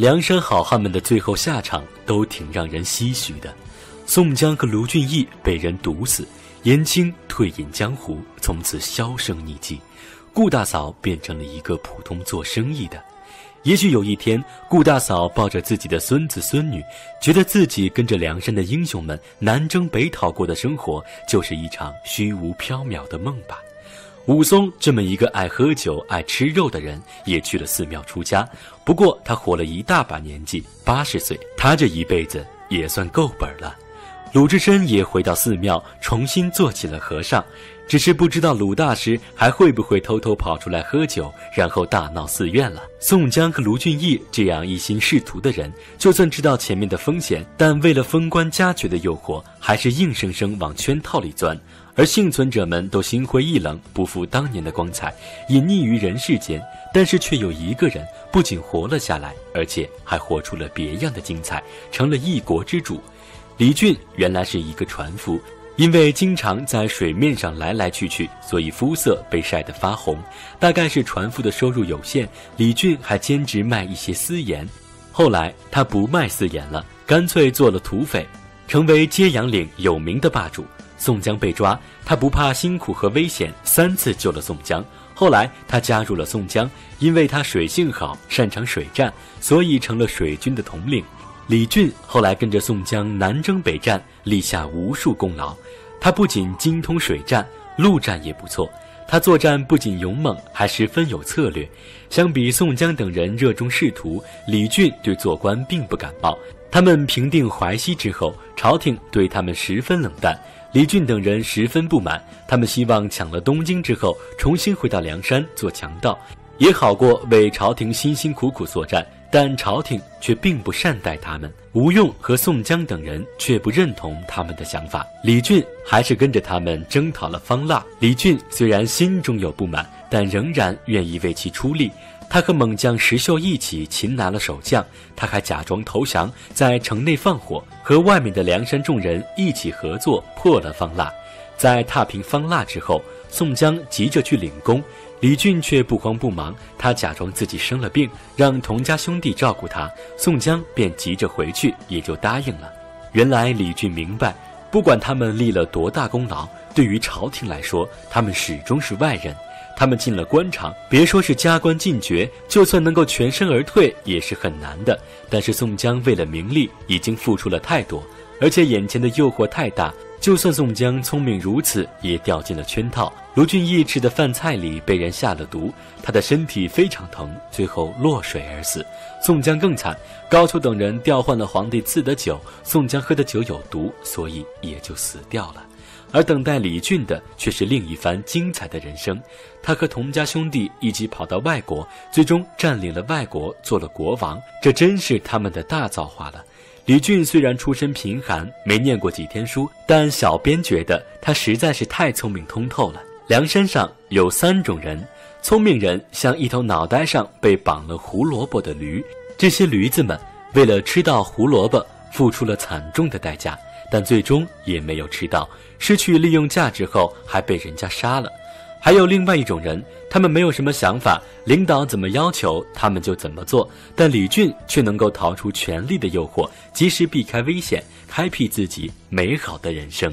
梁山好汉们的最后下场都挺让人唏嘘的。宋江和卢俊义被人毒死，严青退隐江湖，从此销声匿迹。顾大嫂变成了一个普通做生意的。也许有一天，顾大嫂抱着自己的孙子孙女，觉得自己跟着梁山的英雄们南征北讨过的生活，就是一场虚无缥缈的梦吧。武松这么一个爱喝酒、爱吃肉的人，也去了寺庙出家。不过他活了一大把年纪，八十岁，他这一辈子也算够本了。鲁智深也回到寺庙，重新做起了和尚，只是不知道鲁大师还会不会偷偷跑出来喝酒，然后大闹寺院了。宋江和卢俊义这样一心仕途的人，就算知道前面的风险，但为了封官加爵的诱惑，还是硬生生往圈套里钻。而幸存者们都心灰意冷，不复当年的光彩，隐匿于人世间。但是却有一个人不仅活了下来，而且还活出了别样的精彩，成了一国之主。李俊原来是一个船夫，因为经常在水面上来来去去，所以肤色被晒得发红。大概是船夫的收入有限，李俊还兼职卖一些私盐。后来他不卖私盐了，干脆做了土匪，成为揭阳岭有名的霸主。宋江被抓，他不怕辛苦和危险，三次救了宋江。后来他加入了宋江，因为他水性好，擅长水战，所以成了水军的统领。李俊后来跟着宋江南征北战，立下无数功劳。他不仅精通水战，陆战也不错。他作战不仅勇猛，还十分有策略。相比宋江等人热衷仕途，李俊对做官并不感冒。他们平定淮西之后，朝廷对他们十分冷淡，李俊等人十分不满。他们希望抢了东京之后，重新回到梁山做强盗，也好过为朝廷辛辛苦苦作战。但朝廷却并不善待他们，吴用和宋江等人却不认同他们的想法。李俊还是跟着他们征讨了方腊。李俊虽然心中有不满，但仍然愿意为其出力。他和猛将石秀一起擒拿了守将，他还假装投降，在城内放火，和外面的梁山众人一起合作破了方腊。在踏平方腊之后，宋江急着去领功。李俊却不慌不忙，他假装自己生了病，让童家兄弟照顾他。宋江便急着回去，也就答应了。原来李俊明白，不管他们立了多大功劳，对于朝廷来说，他们始终是外人。他们进了官场，别说是加官进爵，就算能够全身而退，也是很难的。但是宋江为了名利，已经付出了太多，而且眼前的诱惑太大。就算宋江聪明如此，也掉进了圈套。卢俊义吃的饭菜里被人下了毒，他的身体非常疼，最后落水而死。宋江更惨，高俅等人调换了皇帝赐的酒，宋江喝的酒有毒，所以也就死掉了。而等待李俊的却是另一番精彩的人生。他和童家兄弟一起跑到外国，最终占领了外国，做了国王。这真是他们的大造化了。李俊虽然出身贫寒，没念过几天书，但小编觉得他实在是太聪明通透了。梁山上有三种人：聪明人像一头脑袋上被绑了胡萝卜的驴，这些驴子们为了吃到胡萝卜，付出了惨重的代价，但最终也没有吃到，失去利用价值后还被人家杀了。还有另外一种人，他们没有什么想法，领导怎么要求他们就怎么做。但李俊却能够逃出权力的诱惑，及时避开危险，开辟自己美好的人生。